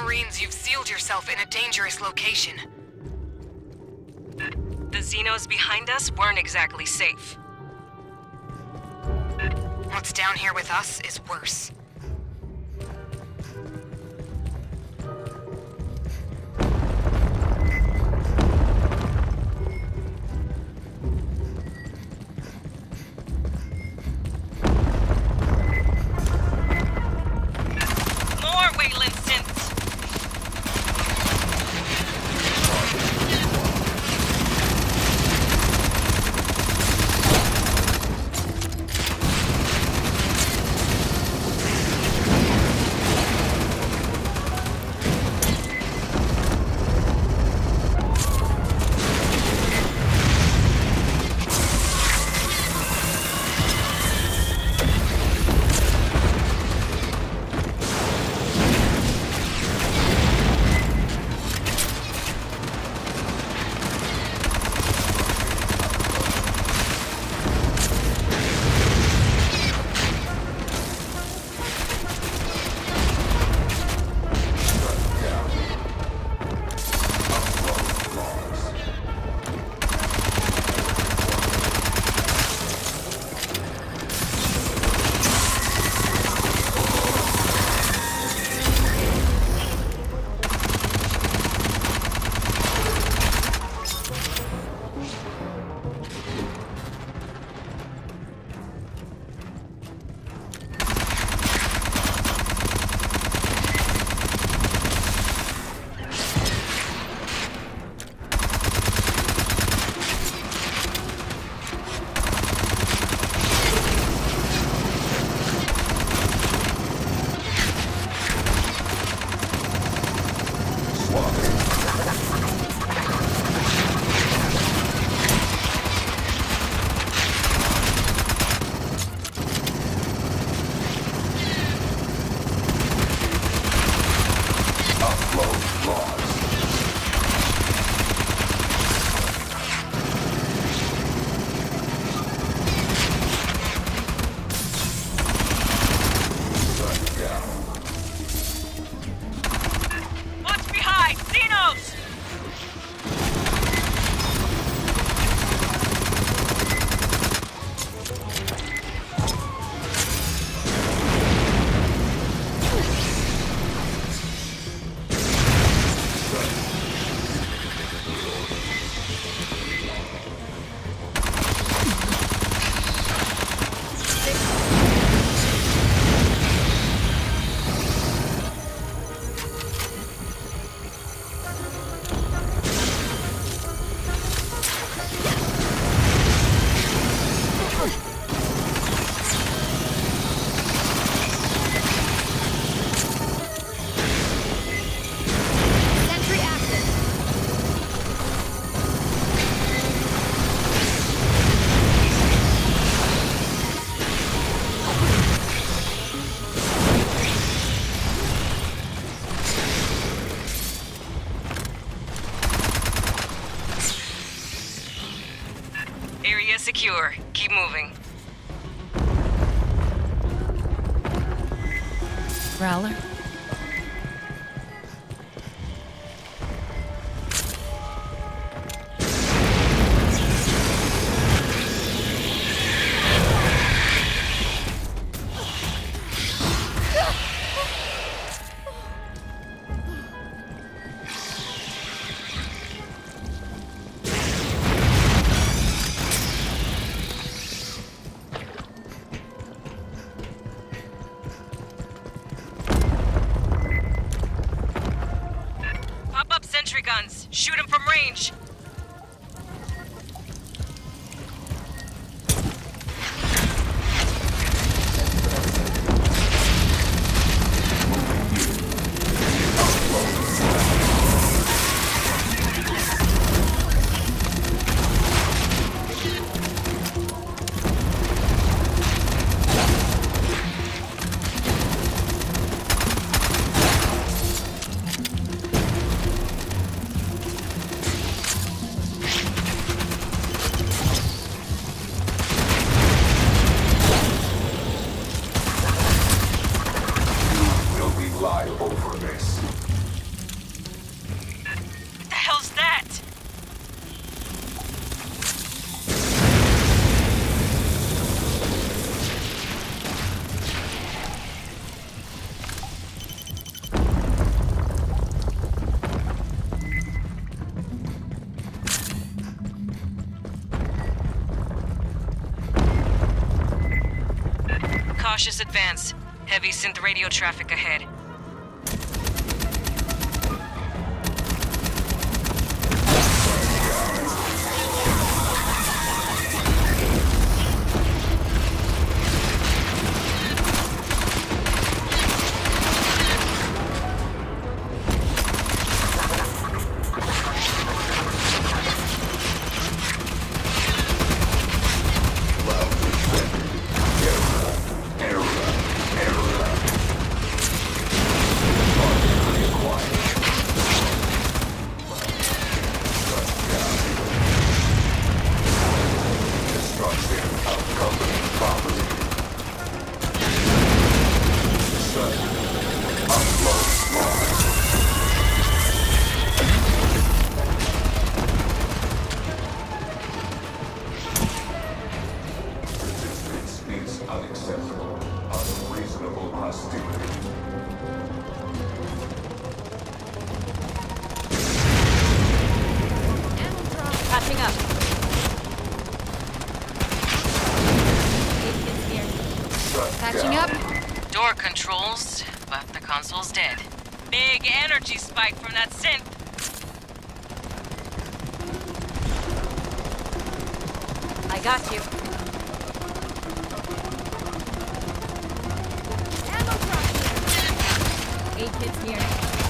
Marines, you've sealed yourself in a dangerous location. The Xenos behind us weren't exactly safe. What's down here with us is worse. cautious advance. Heavy synth radio traffic ahead. from that synth. I got you. Ammo. Eight kids here.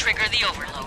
trigger the overload.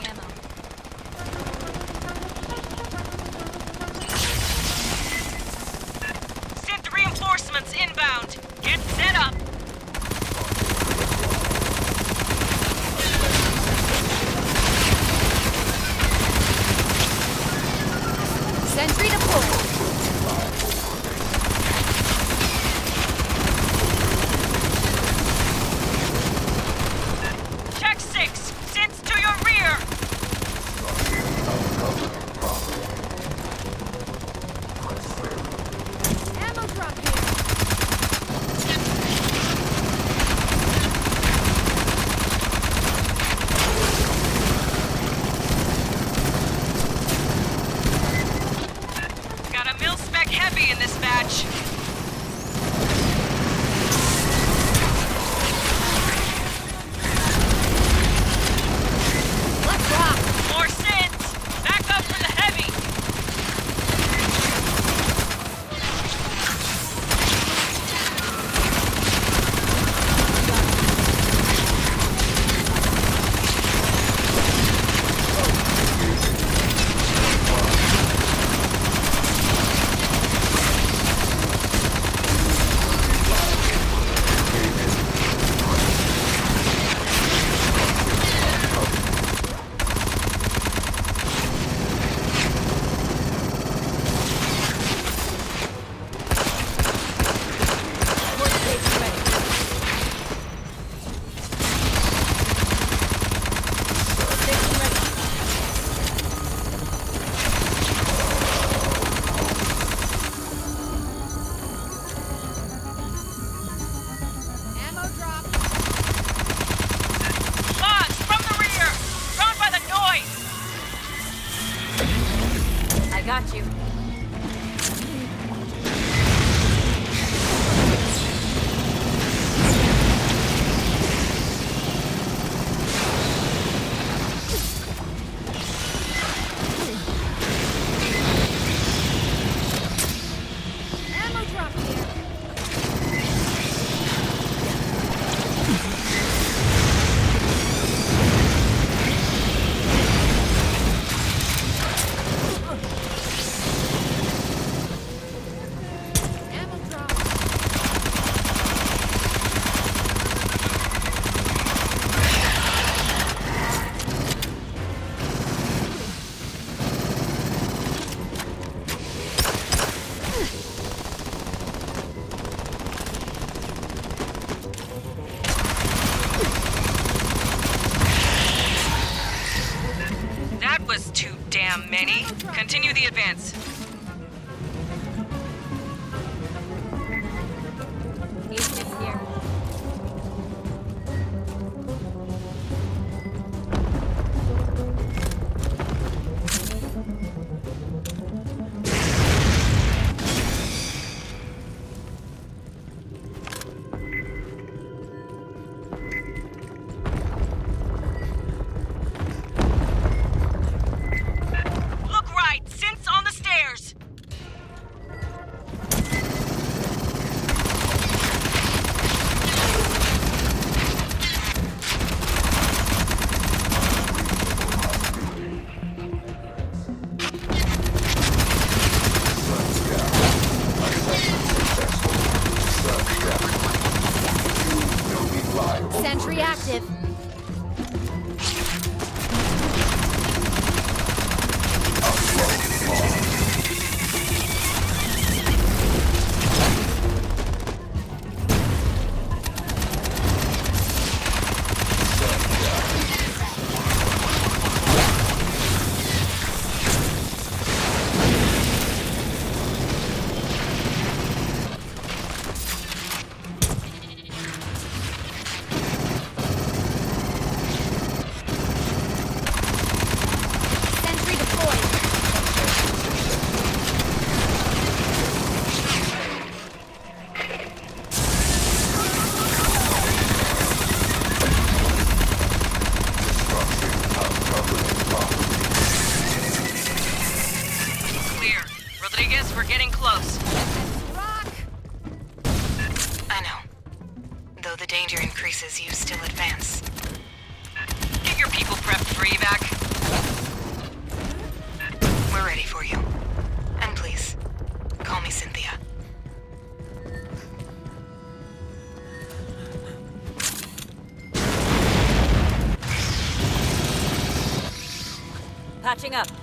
Patching up.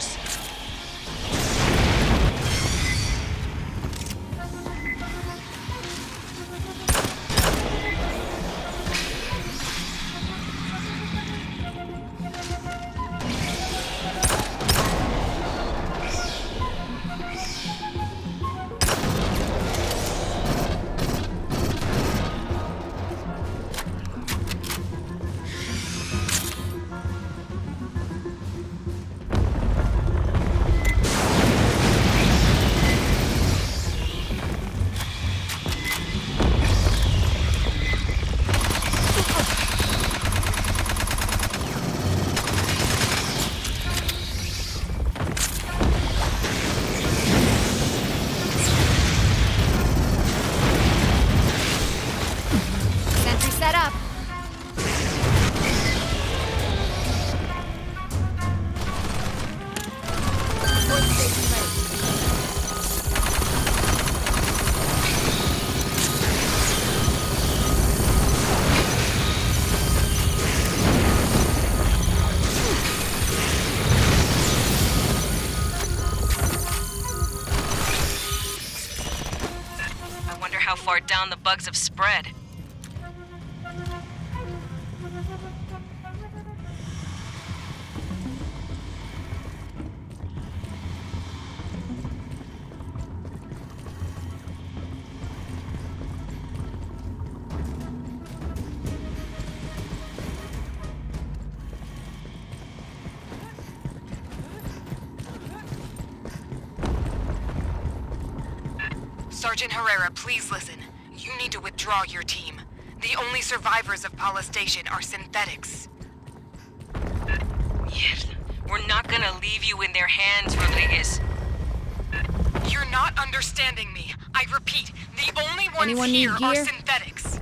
Xenos! bugs have spread. Sergeant Herrera, please listen. You need to withdraw your team. The only survivors of Pala Station are synthetics. Yes. We're not gonna leave you in their hands, Rodriguez. You're not understanding me. I repeat, the only ones Anyone here are synthetics.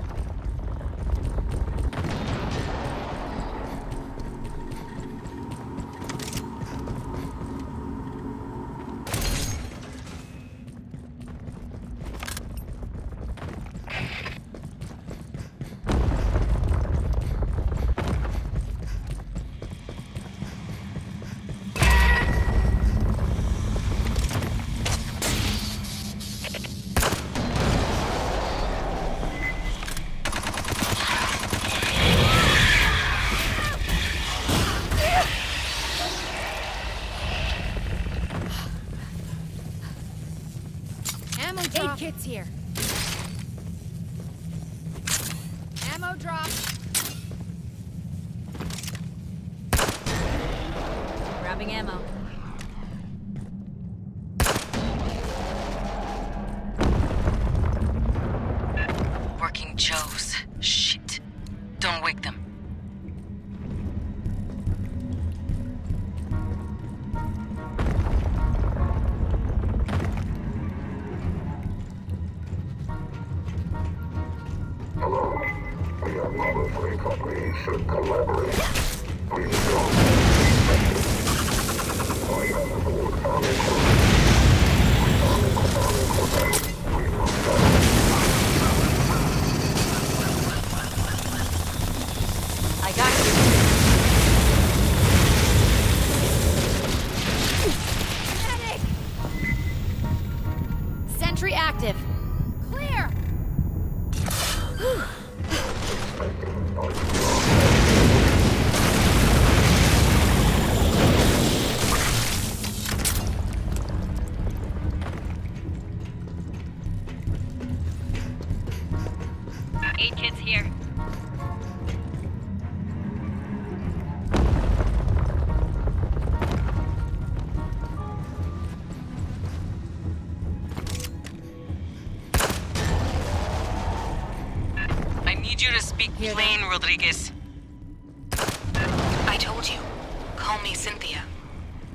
Kits here.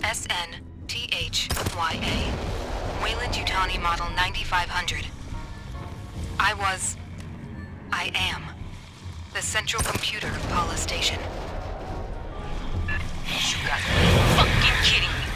S-N-T-H-Y-A. Weyland-Yutani Model 9500. I was... I am. The central computer of Pala Station. You got fucking kidding me.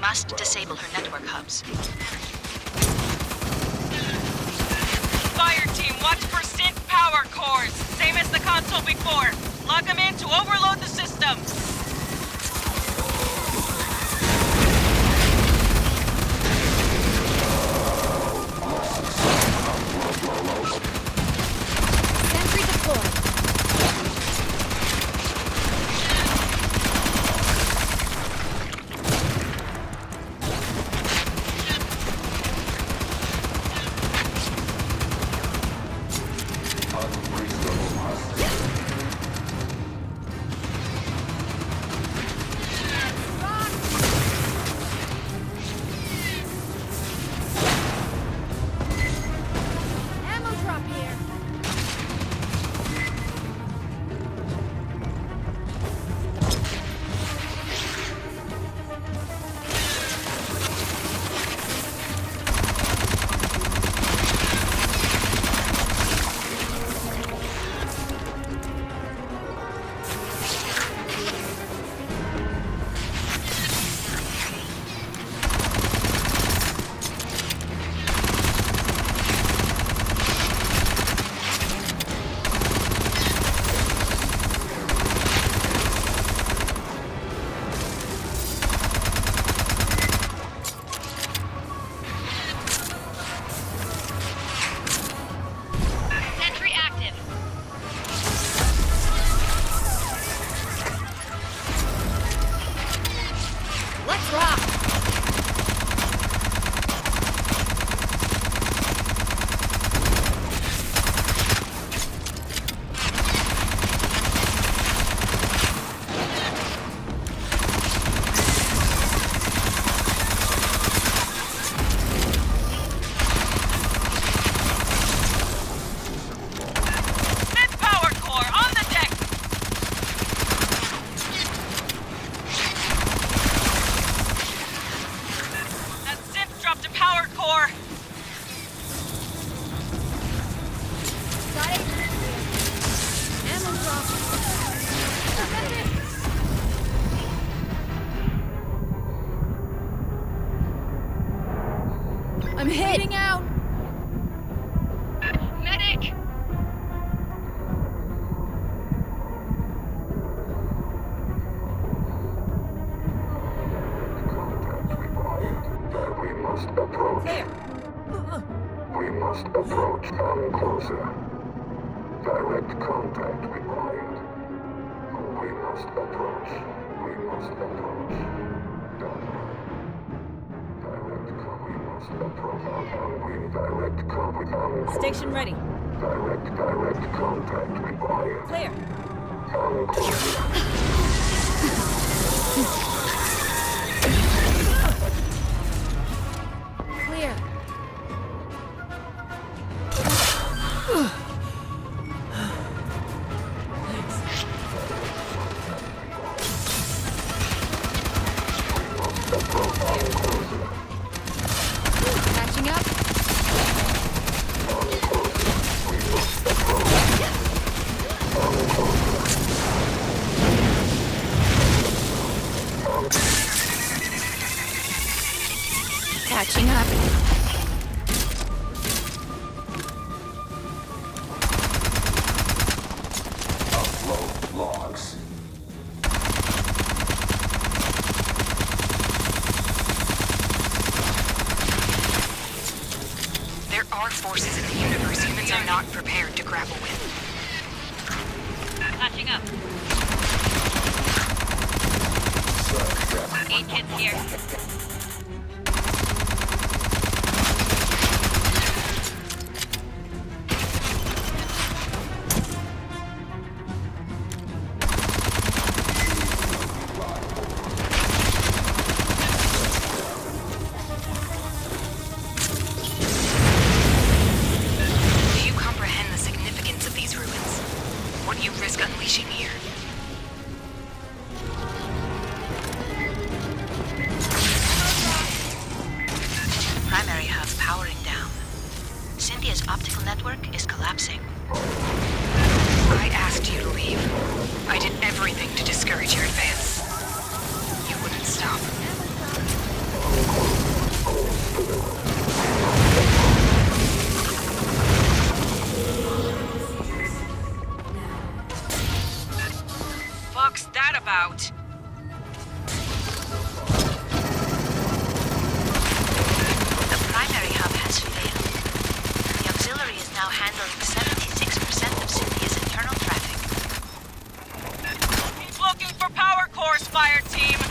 Must disable her network hubs. Fire team, watch for synth power cores. Same as the console before. Log them in to overload the system. handling 76% of Cynthia's internal traffic. Looking for power cores, fire team!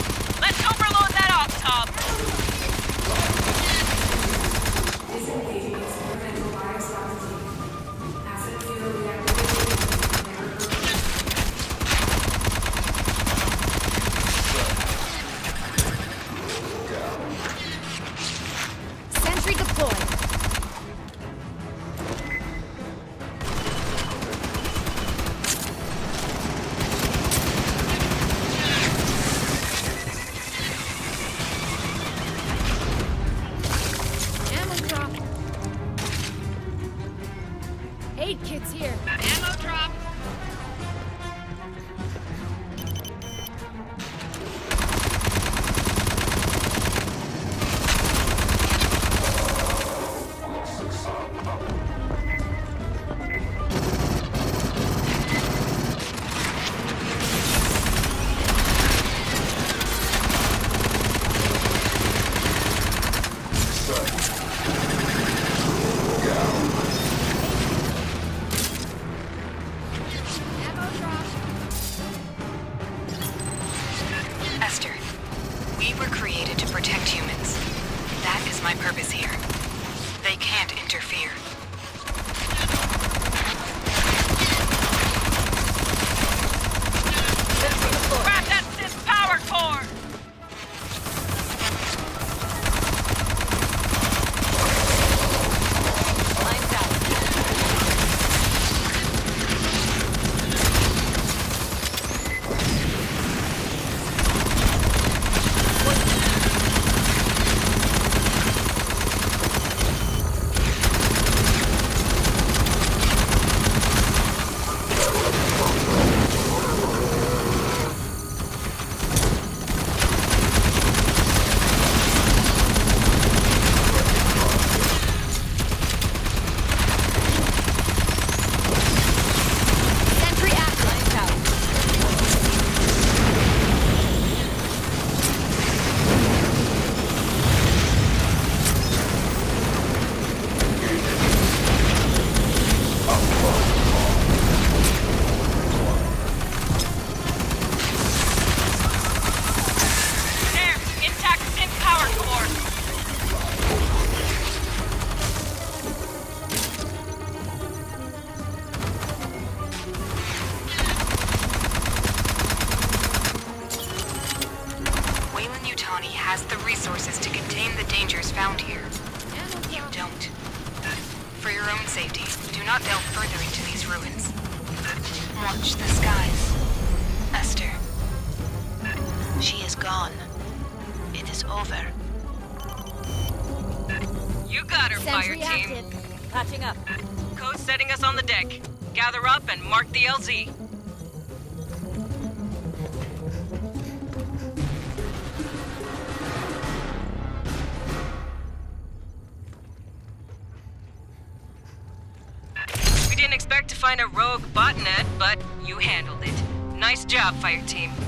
Job, fire team.